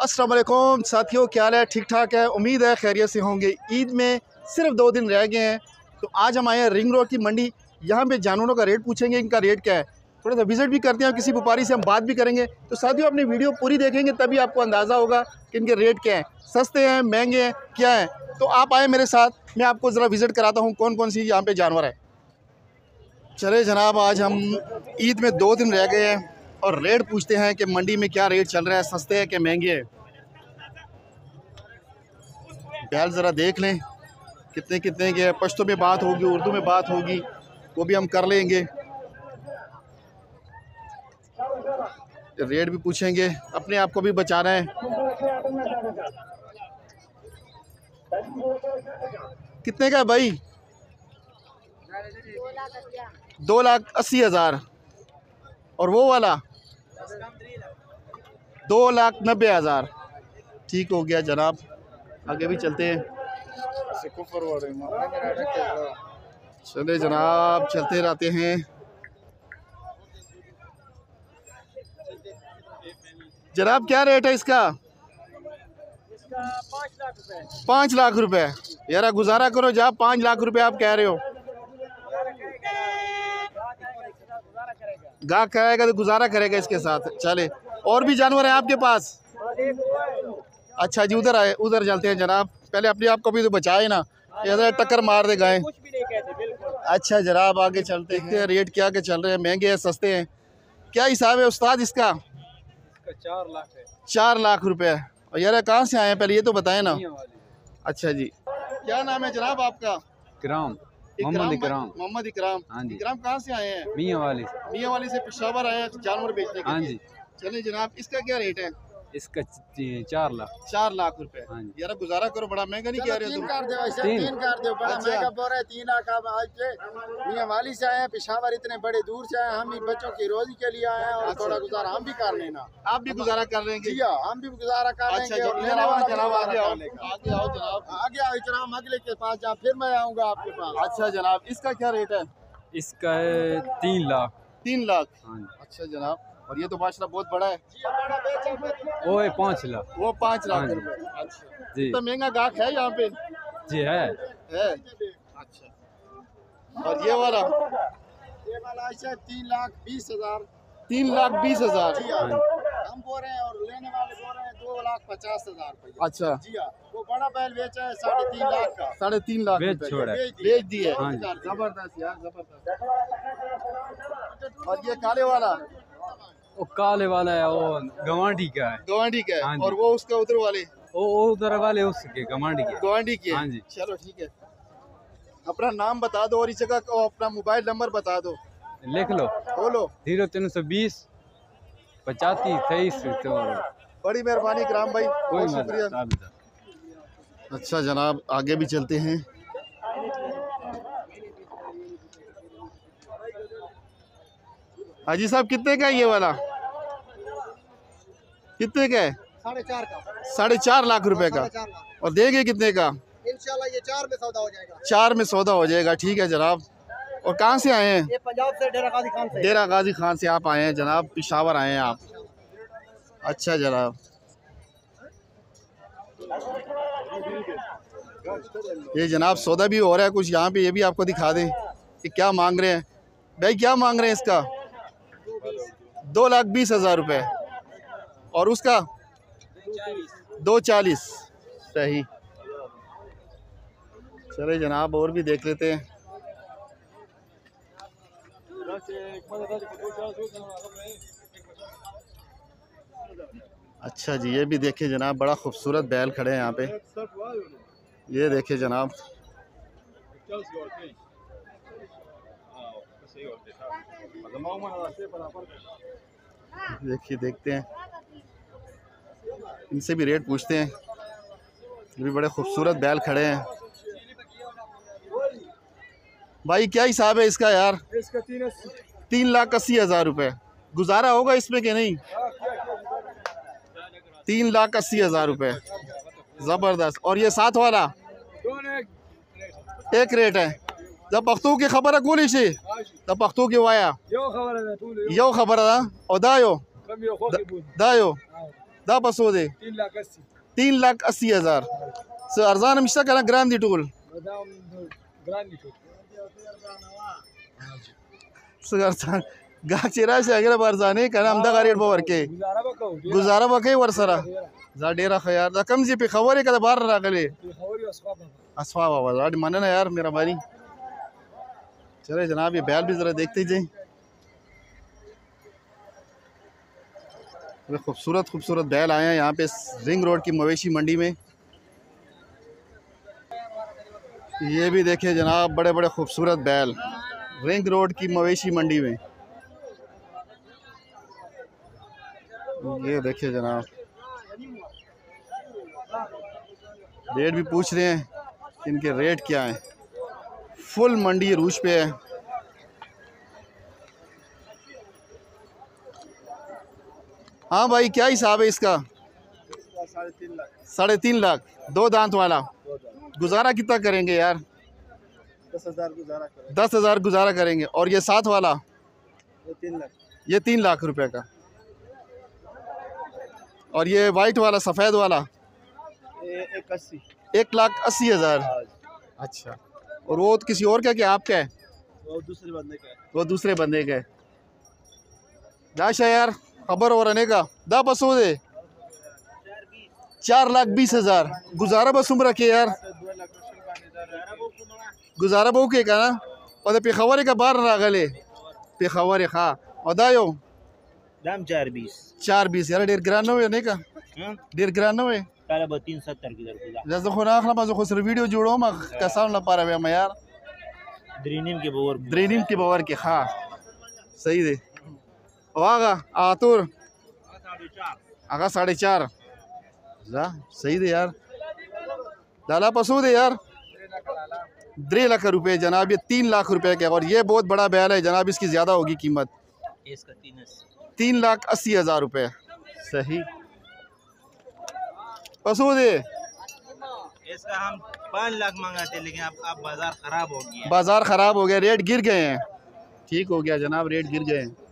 السلام علیکم ساتھیوں کیا حال ہے؟ ٹھیک ٹھاک ہے، امید ہے خیریت سے ہوں گے۔ عید میں صرف دو دن رہ گئے ہیں، تو آج ہم آئے ہیں رنگ روڈ کی منڈی۔ یہاں پہ جانوروں کا ریٹ پوچھیں گے، ان کا ریٹ کیا ہے؟ تھوڑا سا وزٹ بھی کرتے ہیں کسی بپاری سے ہم بات بھی کریں گے۔ تو ساتھیوں اپنی ویڈیو پوری دیکھیں گے، تبھی آپ کو اندازہ ہوگا کہ ان کے ریٹ کیا ہیں۔ سستے ہیں، مہنگے ہیں، کیا ہیں؟ تو آپ آئے میرے ساتھ، میں آپ کو ذرا وزٹ کراتا ہوں، کون کون سی یہاں پہ جانور ہے۔ چلے جناب، آج ہم عید میں دو دن رہ گئے ہیں اور ریٹ پوچھتے ہیں کہ منڈی میں کیا ریٹ چل رہا ہے، سستے ہیں کہ مہنگے ہیں؟ بہرحال ذرا دیکھ لیں کتنے کتنے کے پشتوں میں بات ہوگی، اردو میں بات ہوگی، وہ بھی ہم کر لیں گے۔ ریٹ بھی پوچھیں گے، اپنے آپ کو بھی بچانا ہے۔ کتنے کا ہے بھائی؟ دو لاکھ اسی ہزار۔ اور وہ والا؟ دو لاکھ نبے ہزار۔ ٹھیک ہو گیا جناب۔ آگے بھی چلتے ہیں۔ چلے جناب، چلتے رہتے ہیں۔ جناب، کیا ریٹ ہے اس کا؟ پانچ لاکھ روپے۔ یار گزارا کرو جناب، پانچ لاکھ روپے آپ کہہ رہے ہو۔ گاہ کرائے گا تو گزارا کرے گا اس کے ساتھ۔ چلے، اور بھی جانور ہیں آپ کے پاس؟ اچھا جی ادھر آئے ادھر چلتے ہیں جناب۔ پہلے اپنے آپ کو بھی تو بچائے نا۔ یہ ٹکر مار دے گائیں اچھا جناب آگے چلتے ہیں۔ ریٹ کیا کے چل رہے ہیں؟ مہنگے ہیں سستے ہیں۔ کیا حساب ہے استاد اس کا؟ چار لاکھ چار لاکھ روپے۔ اور یار کہاں سے آئے ہیں؟ پہلے یہ تو بتائیں نا۔ اچھا جی۔ کیا نام ہے جناب آپ کا؟ کرام محمد اکرام۔ محمد اکرام۔ ہاں جی۔ اکرام کہاں سے آئے ہیں؟ میاں والی۔ میاں والی سے پشاور آئے ہیں جانور بیچنے کے ہاں لیے۔ جی۔ چلیں جناب اس کا کیا ریٹ ہے؟ اس کا چار لاکھ۔ چار لاکھ روپے۔ ہاں جی۔ یار گزارا کرو بڑا مہنگا نہیں کہہ رہے تین کر دو تین۔ کر دو بڑا مہنگا بول رہے تین لاکھ آج کے میاں والی سے آئے ہیں پشاور اتنے بڑے دور سے آئے ہیں ہم بھی بچوں کی روزی کے لیے آئے ہیں اور اچھا۔ تھوڑا گزارا ہم بھی کر لینا آپ بھی گزارا کر لیں گے۔ جی ہاں، ہم بھی گزارا کر لیں اچھا، گے اور جناب آگے آؤ۔ آگے آؤ جناب آگے آؤ جناب اگلے کے پاس جاؤ پھر میں آؤں گا آپ کے پاس۔ اچھا جناب اس کا کیا ریٹ ہے؟ اس کا ہے تین لاکھ۔ تین لاکھ۔ ہاں جی۔ اچھا جناب۔ اور یہ تو ماشاء بہت بڑا ہے۔ وہ پانچ لاکھ۔ وہ پانچ لاکھ ہاں جی۔, اچھا۔ جی۔ تو مہنگا گاہک ہے یہاں پہ؟ جی ہے۔ اچھا۔ اور یہ والا؟ یہ والا تین لاکھ بیس ہزار۔ تین لاکھ بیس ہزار۔ جی، ہاں۔ ہم بول رہے ہیں اور لینے والے بول رہے ہیں دو لاکھ پچاس ہزار اچھا۔ جی ہاں۔ وہ بڑا بیل بیچا ہے ساڑھے تین لاکھ کا۔ ساڑھے تین لاکھ بیچ چھوڑا بیچ دی ہے جی۔ زبردست یار زبردست۔ اور یہ کالے والا؟ کالے والا ہے وہ گوانڈی کا ہے۔ گوانڈی کا ہے۔ ہاں جی۔ اور وہ اس کا ادھر والے؟ وہ ادھر والے اس کے گوانڈی کے۔ گوانڈی کے۔ ہاں جی۔ چلو ٹھیک ہے۔ اپنا نام بتا دو اور اس جگہ اپنا موبائل نمبر بتا دو۔ لکھ لو۔ بولو۔ زیرو تین سو بیس پچاسی تیئیس بڑی مہربانی کرام بھائی بہت مطلب شکریہ۔ اچھا جناب آگے بھی چلتے ہیں۔ حاجی صاحب کتنے کا یہ والا؟ کتنے کا ہے؟ ساڑھے چار لاکھ روپے کا۔ اور دیں گے کتنے کا؟ انشاءاللہ یہ چار میں سودا ہو جائے گا۔ چار میں سودا ہو جائے گا ٹھیک ہے جناب۔ اور کہاں سے آئے ہیں؟ پنجاب سے غازی خان سے۔ غازی خان سے آپ آئے ہیں جناب پشاور آئے ہیں آپ۔ اچھا جناب۔ یہ جناب سودا بھی ہو رہا ہے کچھ یہاں پہ یہ بھی آپ کو دکھا دیں کہ کیا مانگ رہے ہیں۔ بھائی کیا مانگ رہے ہیں اس کا؟ دو لاکھ بیس ہزار روپے۔ اور اس کا دو چالیس۔ صحیح۔ چلے جناب، اور بھی دیکھ لیتے ہیں۔ اچھا جی یہ بھی دیکھیں جناب، بڑا خوبصورت بیل کھڑے ہیں یہاں پہ۔ یہ دیکھیں جناب۔ دیکھیے، دیکھتے ہیں۔ ان سے بھی ریٹ پوچھتے ہیں۔ یہ بھی بڑے خوبصورت بیل کھڑے ہیں۔ بھائی، کیا حساب ہے اس کا یار؟ تین لاکھ اسی ہزار روپے۔ گزارا ہوگا اس میں کہ نہیں؟ تین لاکھ اسی ہزار روپے۔ زبردست۔ اور یہ ساتھ والا؟ ایک ریٹ ہے۔ جب پختو کی خبر ہے کولی شی جب پختو کی وایا۔ یو خبر ہے یو خبر ہے ہاں؟ او دا یو۔ دا بسو دی 3 لک 80 هزار څه ارزان مشته کنه ګران دی ټول ګران دی ټول څه ارزان ګاک چې راشه هغه بارزانه کنه هم د غریب باور کې گزاره وکي ور سره دا ډیره خیار دا کم زی په خبره کده بار راغلي خبري اسباب اسباب وړ مننه یار مهرباني چلے جناب یہ بیل بھی ذرا دیکھتے جائیں خوبصورت خوبصورت بیل آئے ہیں یہاں پہ رنگ روڈ کی مویشی منڈی میں۔ یہ بھی دیکھیں جناب بڑے بڑے خوبصورت بیل رنگ روڈ کی مویشی منڈی میں۔ یہ دیکھیں جناب۔ ریٹ بھی پوچھ رہے ہیں ان کے ریٹ کیا ہیں۔ فل منڈی روش پہ ہے۔ ہاں بھائی کیا حساب ہے اس کا؟ ساڑھے تین لاکھ۔ دو دانت والا۔ گزارا کتنا کریں گے یار؟ دس ہزار گزارا کریں گے۔ اور یہ ساتھ والا؟ یہ تین لاکھ روپے کا۔ اور یہ وائٹ والا سفید والا؟ ایک لاکھ اسی ہزار۔ اچھا۔ اور وہ کسی اور کا کہ آپ کا ہے؟ وہ دوسرے بندے کا ہے۔ وہ دوسرے بندے کا ہے۔ داشا یار۔ خبر ورنه کا دا بسو دی 4 لک 20 هزار گزاره به څومره کې یار گزاره به وکې کنه او د پیښور کې بار راغلې پیښور ښا او دا یو دام 420 420 یار ډیر ګران نه وې نه کا ډیر ګران نه وې کاله به 370 کې درکو زه خو راخلم زه خو سر ویډیو جوړوم کسانو لپاره وایم یار درینیم کې باور درینیم کې باور کې ښا صحیح دی آگا آتور آگا ساڑھے چار صحیح دے یار لالا پسو دے یار دری لکھ روپے جناب یہ تین لاکھ روپے کے اور یہ بہت بڑا بیل ہے جناب اس کی زیادہ ہوگی قیمت تین لاکھ اسی ہزار روپے صحیح پسو دے اس کا ہم پانچ لاکھ مانگا تھے لیکن اب بازار خراب ہو گیا بازار خراب ہو گیا ریٹ گر گئے ہیں ٹھیک ہو گیا جناب ریٹ گر گئے ہیں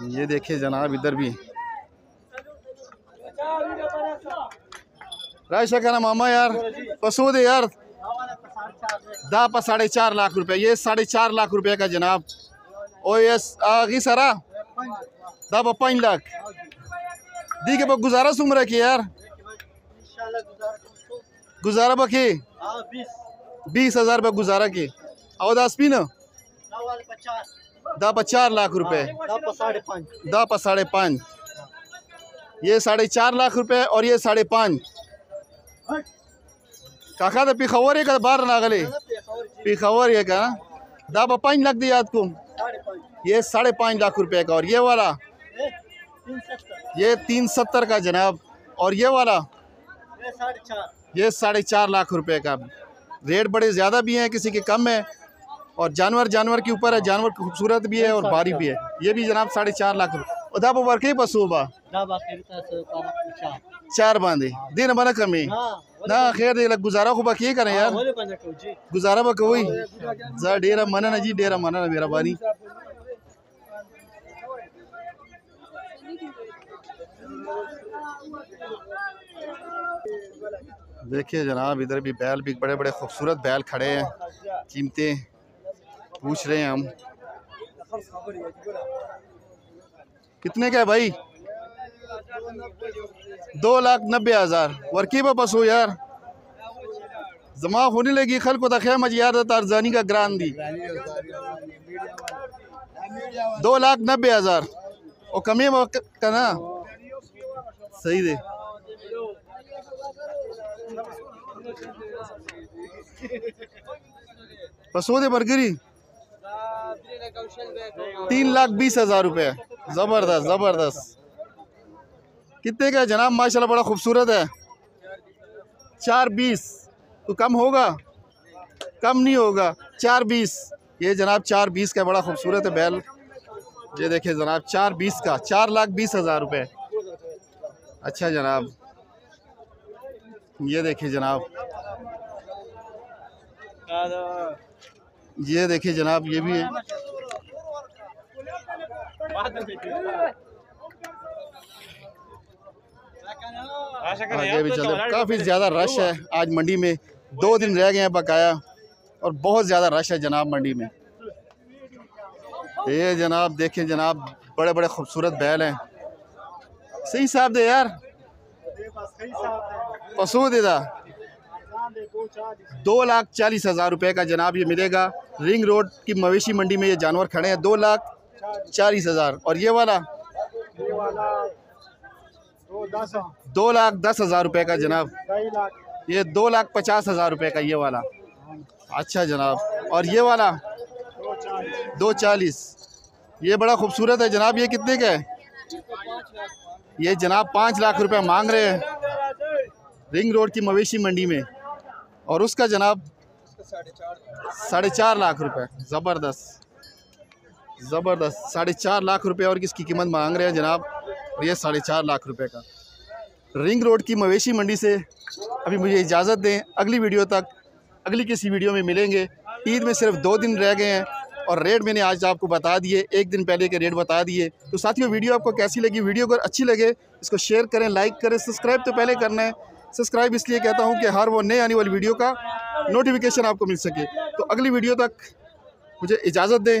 یہ دیکھیں جناب ادھر بھی۔ رائے شکر ماما یار پسود یار۔ دا پا ساڑھے چار لاکھ روپے یہ ساڑھے چار لاکھ روپے کا جناب۔ او یہ آگی سارا دا پا پائن لاکھ۔ دی کے پا گزارا سمرہ کی یار۔ گزارہ پا کی؟ بیس۔ ہزار پا گزارہ کی۔ او دا سپینہ دا پا چار لاکھ روپے۔ دا پا ساڑھے پانچ۔ یہ ساڑھے چار لاکھ روپے اور یہ ساڑھے پانچ۔ کاکا دا پی ہے کا بار نہ پی خور ہے کا دا پا پانچ لاکھ دی یاد کو۔ یہ ساڑھے پانچ لاکھ روپے کا اور یہ والا۔ یہ تین ستر۔ کا جناب۔ اور یہ والا۔ یہ ساڑھے چار لاکھ روپے کا۔ ریٹ بڑے زیادہ بھی ہیں کسی کے کم ہیں۔ اور جانور جانور کے اوپر ہے جانور کی خوبصورت بھی ہے اور باری بھی ہے۔ یہ بھی جناب ساڑھے چار لاکھ روپے۔ ادا کے پسو با۔ چار باندھے دین بنا کمی۔ نہ خیر دے لگ گزارا خوبا کیے کریں یار۔ گزارا با کوئی۔ زیادہ ڈیرہ منہ نہ جی ڈیرہ منہ نہ میرا بانی دیکھیں جناب ادھر بھی بیل بھی بڑے بڑے خوبصورت بیل کھڑے ہیں قیمتیں۔ پوچھ رہے ہیں ہم۔ کتنے کا ہے بھائی؟ دو لاکھ نبے ہزار۔ ورکی بس ہو یار۔ زما ہونے لگی خلق و تخیم اجیار تارزانی کا گران دی دو لاکھ نبے ہزار۔ اور کمی کا نا۔ صحیح دے۔ پسو دے برگری۔ تین لاکھ بیس ہزار روپے۔ زبردست زبردست۔ کتنے کا جناب؟ ماشاءاللہ بڑا خوبصورت ہے۔ چار بیس۔ تو کم ہوگا؟ کم نہیں ہوگا۔ چار بیس۔ یہ جناب چار بیس کا بڑا خوبصورت ہے بیل۔ یہ دیکھیں جناب، چار بیس کا۔ چار لاکھ بیس ہزار روپے۔ اچھا جناب۔ یہ دیکھیں جناب۔ یہ دیکھیں جناب، یہ بھی ہے۔ آگے بھی چلو کافی زیادہ رش ہے۔ آج منڈی میں دو دن رہ گئے ہیں بقایا اور بہت زیادہ رش ہے جناب منڈی میں۔ یہ جناب دیکھیں جناب بڑے بڑے خوبصورت بیل ہیں۔ صحیح صاحب دے یار۔ پسو دے دا۔ دو لاکھ چالیس ہزار روپے کا جناب یہ ملے گا۔ رنگ روڈ کی مویشی منڈی میں یہ جانور کھڑے ہیں۔ دو لاکھ چالیس ہزار۔ اور یہ والا؟ دو لاکھ دس ہزار روپے کا جناب۔ یہ دو لاکھ پچاس ہزار روپے کا یہ والا۔ اچھا جناب۔ اور یہ والا؟ دو چالیس۔ یہ بڑا خوبصورت ہے جناب۔ یہ کتنے کا ہے؟ یہ جناب پانچ لاکھ روپے مانگ رہے ہیں۔ رنگ روڈ کی مویشی منڈی میں۔ اور اس کا جناب ساڑھے چار لاکھ روپے۔ زبردست۔ زبردست، ساڑھے چار لاکھ روپے اور کس کی قیمت مانگ رہے ہیں جناب؟ یہ ساڑھے چار لاکھ روپے کا۔ رنگ روڈ کی مویشی منڈی سے ابھی مجھے اجازت دیں۔ اگلی ویڈیو تک، اگلی کسی ویڈیو میں ملیں گے۔ عید میں صرف دو دن رہ گئے ہیں اور ریٹ میں نے آج آپ کو بتا دیے، ایک دن پہلے کے ریٹ بتا دیے۔ تو ساتھیوں ویڈیو آپ کو کیسی لگی؟ ویڈیو اگر اچھی لگے، اس کو شیئر کریں لائک کریں۔ سبسکرائب تو پہلے کرنا ہے۔ سبسکرائب اس لیے کہتا ہوں کہ ہر وہ نئے آنے والی ویڈیو کا نوٹیفیکیشن آپ کو مل سکے۔ تو اگلی ویڈیو تک مجھے اجازت دیں۔